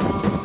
Bye.